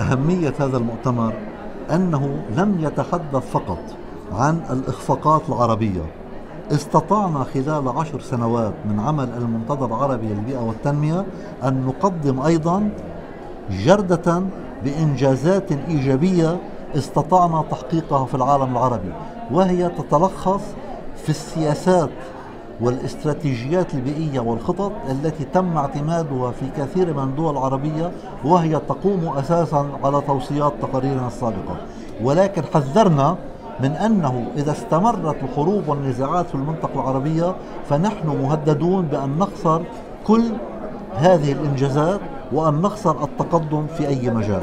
أهمية هذا المؤتمر أنه لم يتحدث فقط عن الإخفاقات العربية. استطعنا خلال عشر سنوات من عمل المنتدى العربي للبيئة والتنمية أن نقدم أيضا جردة بإنجازات إيجابية استطعنا تحقيقها في العالم العربي وهي تتلخص في السياسات والاستراتيجيات البيئية والخطط التي تم اعتمادها في كثير من الدول العربية وهي تقوم أساسا على توصيات تقاريرنا السابقة. ولكن حذرنا من أنه إذا استمرت الحروب والنزاعات في المنطقة العربية فنحن مهددون بأن نخسر كل هذه الإنجازات وأن نخسر التقدم في أي مجال.